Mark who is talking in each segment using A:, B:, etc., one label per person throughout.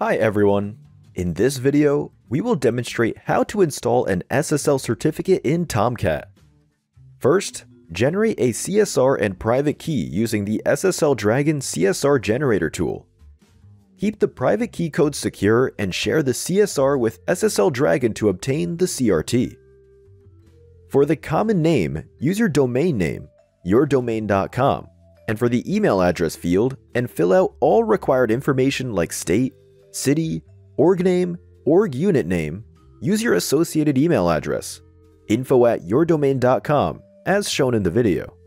A: Hi everyone! In this video, we will demonstrate how to install an SSL certificate in Tomcat. First, generate a CSR and private key using the SSL Dragon CSR Generator tool. Keep the private key code secure and share the CSR with SSL Dragon to obtain the CRT. For the common name, use your domain name, yourdomain.com, and for the email address field, and fill out all required information like state, city, org name, org unit name, use your associated email address, info at yourdomain.com, as shown in the video.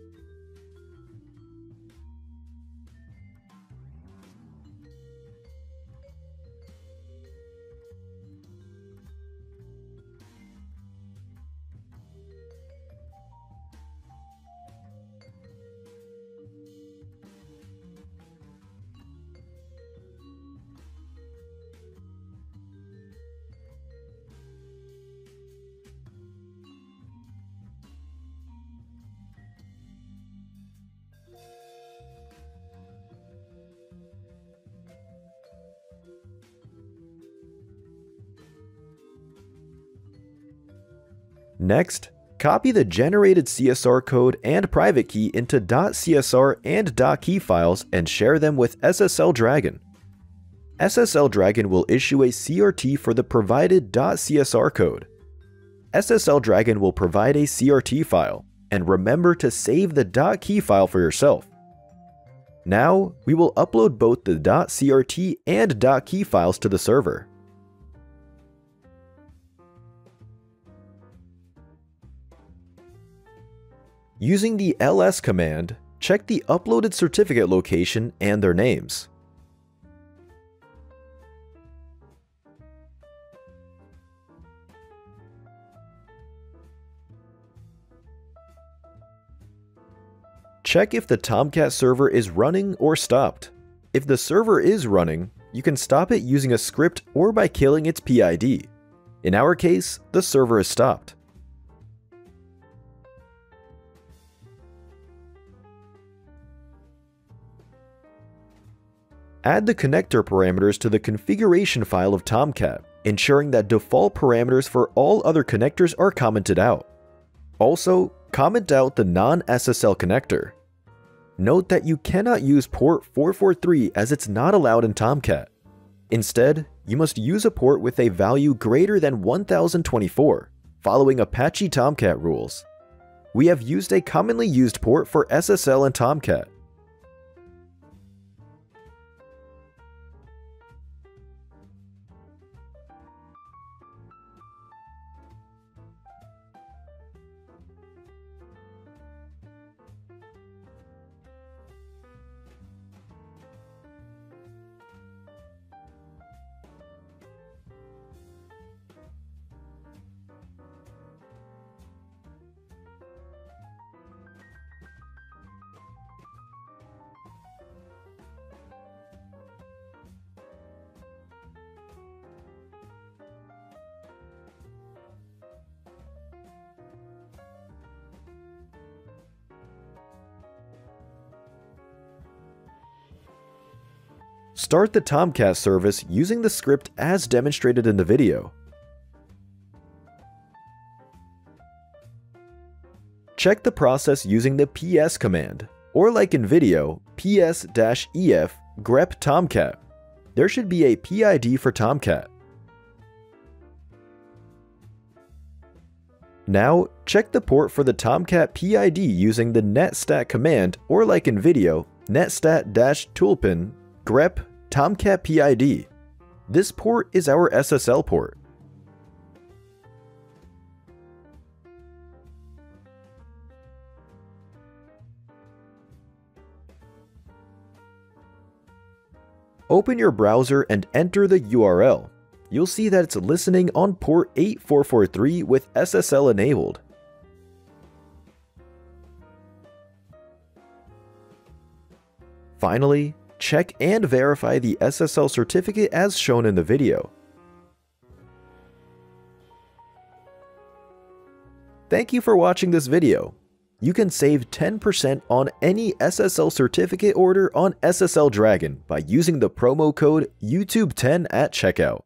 A: Next, copy the generated CSR code and private key into .csr and .key files and share them with SSL Dragon. SSL Dragon will issue a CRT for the provided .csr code. SSL Dragon will provide a CRT file, and remember to save the .key file for yourself. Now, we will upload both the .crt and .key files to the server. Using the ls command, check the uploaded certificate location and their names. Check if the Tomcat server is running or stopped. If the server is running, you can stop it using a script or by killing its PID. In our case, the server is stopped. Add the connector parameters to the configuration file of Tomcat, ensuring that default parameters for all other connectors are commented out. Also, comment out the non-SSL connector. Note that you cannot use port 443 as it's not allowed in Tomcat. Instead, you must use a port with a value greater than 1024, following Apache Tomcat rules. We have used a commonly used port for SSL and Tomcat, Start the Tomcat service using the script as demonstrated in the video. Check the process using the ps command, or like in video, ps-ef grep tomcat. There should be a PID for Tomcat. Now, check the port for the Tomcat PID using the netstat command or like in video, netstat-toolpin grep Tomcat PID. This port is our SSL port. Open your browser and enter the URL. You'll see that it's listening on port 8443 with SSL enabled. Finally, check and verify the SSL certificate as shown in the video. Thank you for watching this video. you can save 10% on any SSL certificate order on SSL Dragon by using the promo code YouTube10 at checkout.